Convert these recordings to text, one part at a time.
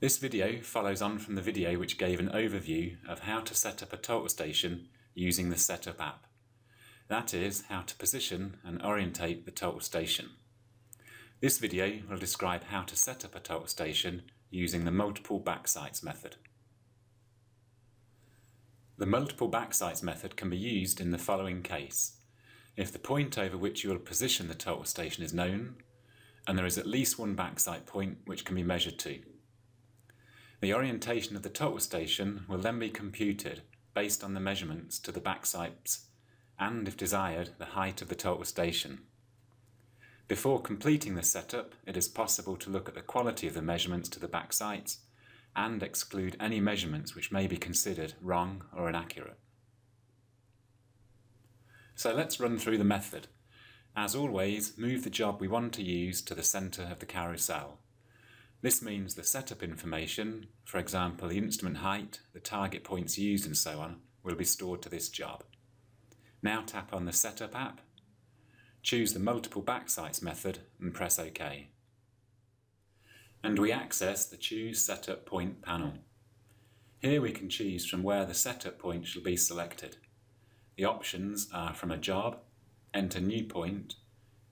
This video follows on from the video which gave an overview of how to set up a total station using the Setup app. That is, how to position and orientate the total station. This video will describe how to set up a total station using the multiple backsights method. The multiple backsights method can be used in the following case. If the point over which you will position the total station is known, and there is at least one backsight point which can be measured to. The orientation of the total station will then be computed based on the measurements to the backsights and, if desired, the height of the total station. Before completing the setup, it is possible to look at the quality of the measurements to the backsights and exclude any measurements which may be considered wrong or inaccurate. So let's run through the method. As always, move the job we want to use to the centre of the carousel. This means the setup information, for example the instrument height, the target points used and so on, will be stored to this job. Now tap on the Setup app, choose the Multiple Backsights method and press OK and we access the Choose Setup Point panel. Here we can choose from where the setup point shall be selected. The options are from a job, enter new point,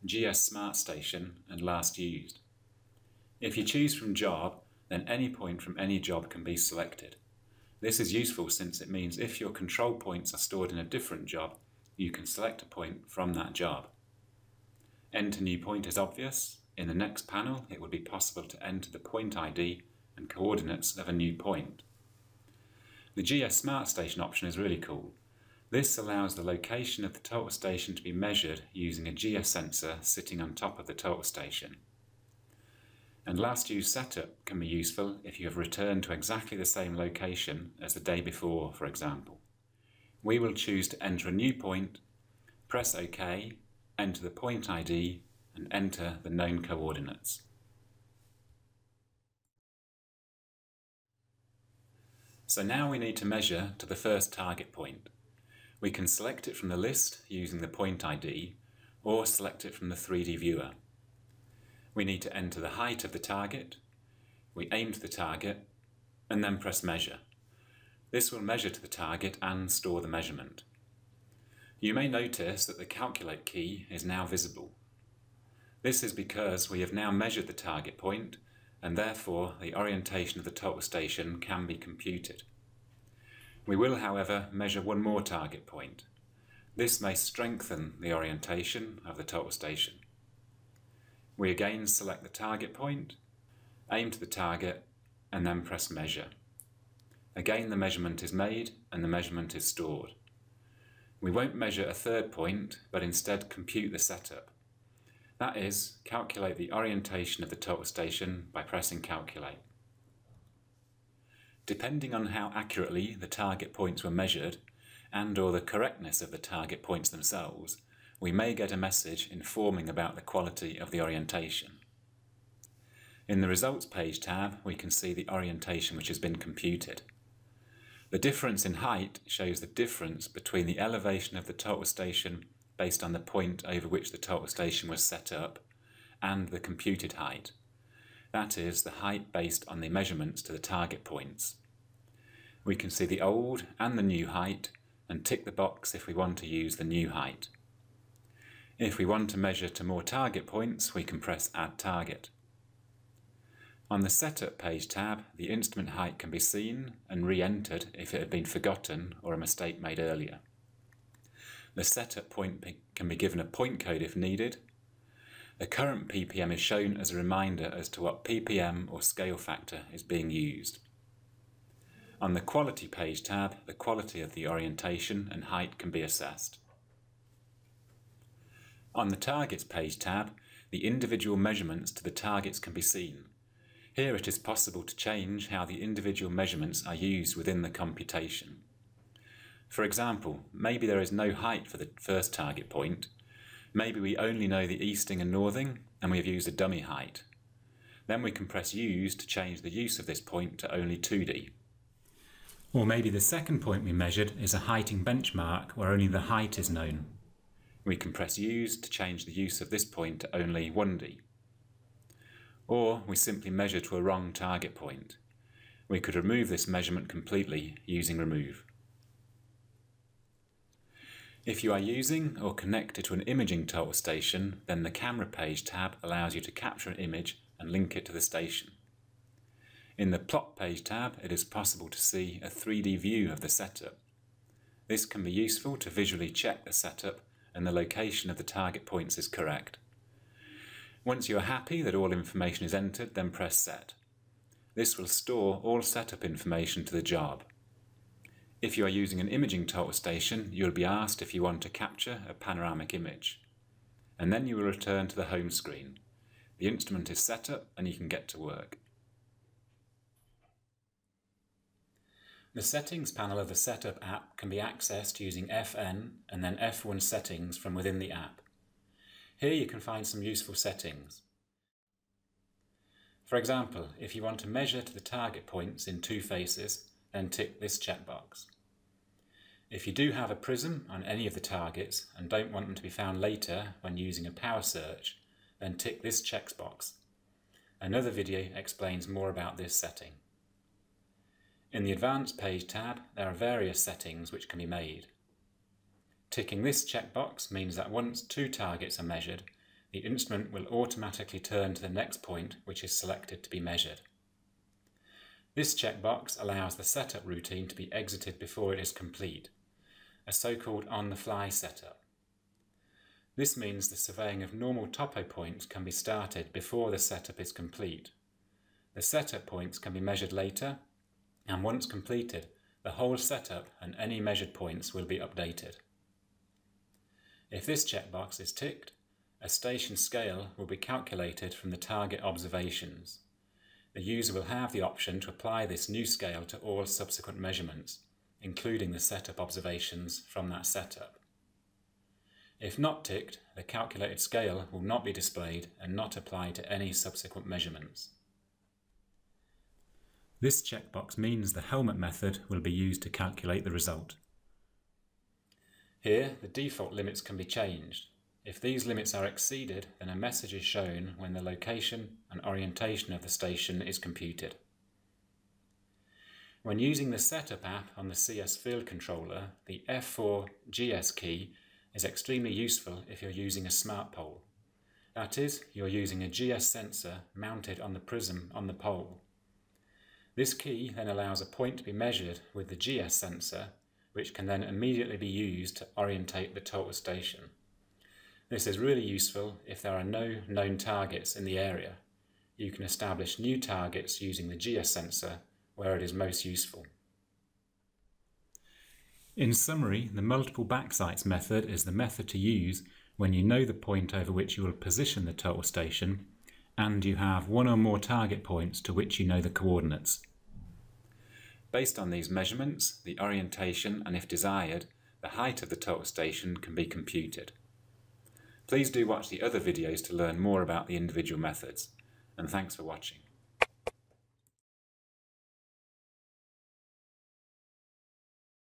GS Smart Station and last used. If you choose from job, then any point from any job can be selected. This is useful since it means if your control points are stored in a different job, you can select a point from that job. Enter new point is obvious, in the next panel, it would be possible to enter the point ID and coordinates of a new point. The GS Smart Station option is really cool. This allows the location of the total station to be measured using a GS sensor sitting on top of the total station. And last use setup can be useful if you have returned to exactly the same location as the day before, for example. We will choose to enter a new point, press OK, enter the point ID and enter the known coordinates. So now we need to measure to the first target point. We can select it from the list using the point ID or select it from the 3D viewer. We need to enter the height of the target, we aim to the target and then press measure. This will measure to the target and store the measurement. You may notice that the calculate key is now visible. This is because we have now measured the target point and therefore the orientation of the total station can be computed. We will however measure one more target point. This may strengthen the orientation of the total station. We again select the target point, aim to the target and then press measure. Again the measurement is made and the measurement is stored. We won't measure a third point but instead compute the setup. That is, calculate the orientation of the total station by pressing calculate. Depending on how accurately the target points were measured and or the correctness of the target points themselves, we may get a message informing about the quality of the orientation. In the Results page tab, we can see the orientation which has been computed. The difference in height shows the difference between the elevation of the total station based on the point over which the total station was set up and the computed height. That is, the height based on the measurements to the target points. We can see the old and the new height and tick the box if we want to use the new height. If we want to measure to more target points, we can press Add Target. On the Setup page tab, the instrument height can be seen and re-entered if it had been forgotten or a mistake made earlier. The setup point can be given a point code if needed. The current ppm is shown as a reminder as to what ppm or scale factor is being used. On the Quality page tab, the quality of the orientation and height can be assessed. On the Targets page tab, the individual measurements to the targets can be seen. Here it is possible to change how the individual measurements are used within the computation. For example, maybe there is no height for the first target point. Maybe we only know the easting and northing, and we have used a dummy height. Then we can press Use to change the use of this point to only 2D. Or maybe the second point we measured is a heighting benchmark where only the height is known. We can press Use to change the use of this point to only 1D. Or we simply measure to a wrong target point. we could remove this measurement completely using Remove. If you are using or connected to an imaging total station, then the Camera Page tab allows you to capture an image and link it to the station. In the Plot Page tab, it is possible to see a 3D view of the setup. This can be useful to visually check the setup and the location of the target points is correct. Once you are happy that all information is entered, then press Set. This will store all setup information to the job. If you are using an imaging total station, you will be asked if you want to capture a panoramic image. And then you will return to the home screen. The instrument is set up and you can get to work. The Settings panel of the Setup app can be accessed using FN and then F1 Settings from within the app. Here you can find some useful settings. For example, if you want to measure to the target points in two faces, then tick this checkbox. If you do have a prism on any of the targets and don't want them to be found later when using a power search, then tick this checkbox. Another video explains more about this setting. In the Advanced Page tab, there are various settings which can be made. Ticking this checkbox means that once two targets are measured, the instrument will automatically turn to the next point which is selected to be measured. This checkbox allows the setup routine to be exited before it is complete, a so-called on-the-fly setup. This means the surveying of normal topo points can be started before the setup is complete. The setup points can be measured later, and once completed, the whole setup and any measured points will be updated. If this checkbox is ticked, a station scale will be calculated from the target observations. The user will have the option to apply this new scale to all subsequent measurements, including the setup observations from that setup. If not ticked, the calculated scale will not be displayed and not apply to any subsequent measurements. This checkbox means the Helmert method will be used to calculate the result. Here, the default limits can be changed. If these limits are exceeded, then a message is shown when the location and orientation of the station is computed. When using the Setup app on the CS Field Controller, the F4 GS key is extremely useful if you're using a smart pole. That is, you're using a GS sensor mounted on the prism on the pole. This key then allows a point to be measured with the GS sensor, which can then immediately be used to orientate the total station. This is really useful if there are no known targets in the area. You can establish new targets using the GS sensor where it is most useful. In summary, the multiple backsights method is the method to use when you know the point over which you will position the total station and you have one or more target points to which you know the coordinates. Based on these measurements, the orientation and if desired, the height of the total station can be computed. Please do watch the other videos to learn more about the individual methods, and thanks for watching.